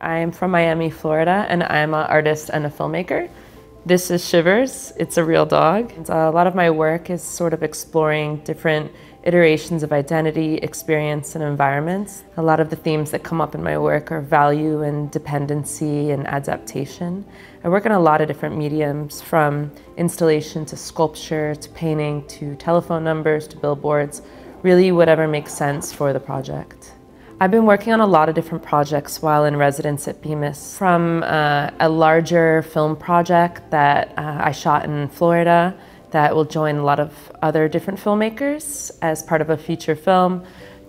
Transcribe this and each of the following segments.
I'm from Miami, Florida, and I'm an artist and a filmmaker. This is Shivers. It's a real dog. Uh, a lot of my work is sort of exploring different iterations of identity, experience, and environments. A lot of the themes that come up in my work are value and dependency and adaptation. I work in a lot of different mediums, from installation to sculpture to painting to telephone numbers to billboards, really whatever makes sense for the project. I've been working on a lot of different projects while in residence at Bemis. From uh, a larger film project that uh, I shot in Florida that will join a lot of other different filmmakers as part of a feature film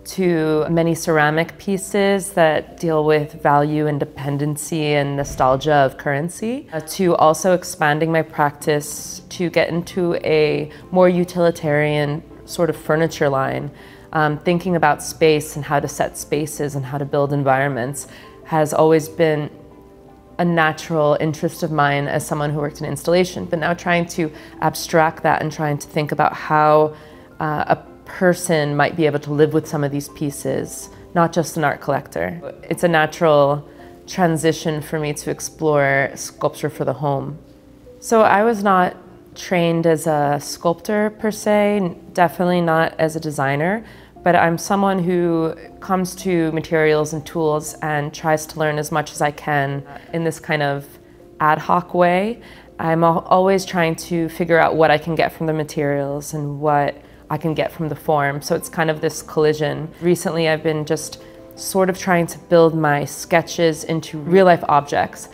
to many ceramic pieces that deal with value and dependency and nostalgia of currency, uh, to also expanding my practice to get into a more utilitarian sort of furniture line um, thinking about space and how to set spaces and how to build environments has always been a natural interest of mine as someone who worked in installation, but now trying to abstract that and trying to think about how uh, a person might be able to live with some of these pieces, not just an art collector. It's a natural transition for me to explore sculpture for the home. So I was not trained as a sculptor per se, definitely not as a designer, but I'm someone who comes to materials and tools and tries to learn as much as I can in this kind of ad hoc way. I'm always trying to figure out what I can get from the materials and what I can get from the form. So it's kind of this collision. Recently, I've been just sort of trying to build my sketches into real life objects.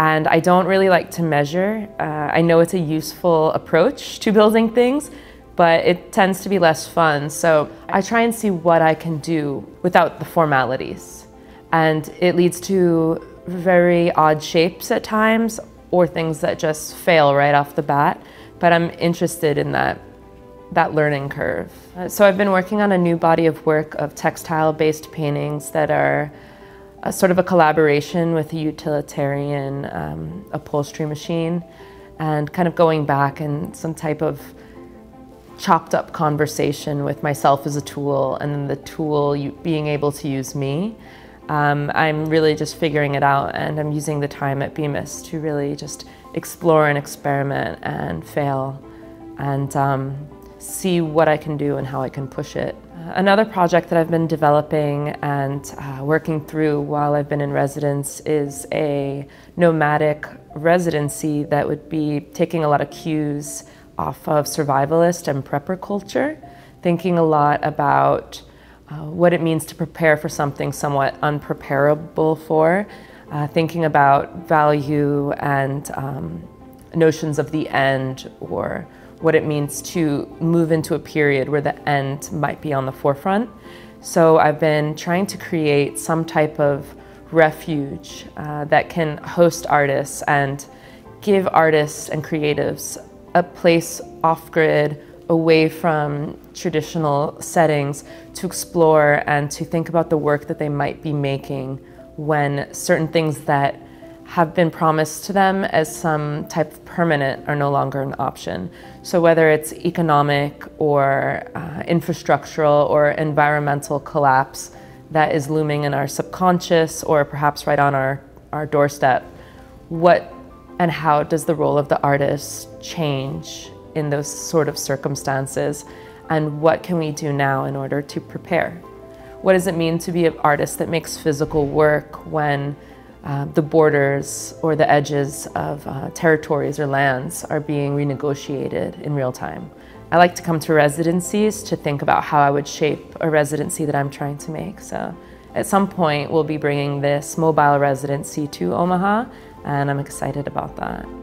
And I don't really like to measure. Uh, I know it's a useful approach to building things, but it tends to be less fun. So I try and see what I can do without the formalities. And it leads to very odd shapes at times or things that just fail right off the bat. But I'm interested in that, that learning curve. So I've been working on a new body of work of textile-based paintings that are a sort of a collaboration with a utilitarian um, upholstery machine and kind of going back and some type of chopped up conversation with myself as a tool and then the tool being able to use me. Um, I'm really just figuring it out and I'm using the time at Bemis to really just explore and experiment and fail and um, see what I can do and how I can push it. Another project that I've been developing and uh, working through while I've been in residence is a nomadic residency that would be taking a lot of cues off of survivalist and prepper culture, thinking a lot about uh, what it means to prepare for something somewhat unpreparable for, uh, thinking about value and um, notions of the end or what it means to move into a period where the end might be on the forefront. So I've been trying to create some type of refuge uh, that can host artists and give artists and creatives a place off-grid, away from traditional settings to explore and to think about the work that they might be making when certain things that have been promised to them as some type of permanent are no longer an option. So whether it's economic or uh, infrastructural or environmental collapse that is looming in our subconscious or perhaps right on our, our doorstep, what and how does the role of the artist change in those sort of circumstances? And what can we do now in order to prepare? What does it mean to be an artist that makes physical work when uh, the borders or the edges of uh, territories or lands are being renegotiated in real time. I like to come to residencies to think about how I would shape a residency that I'm trying to make. So at some point, we'll be bringing this mobile residency to Omaha, and I'm excited about that.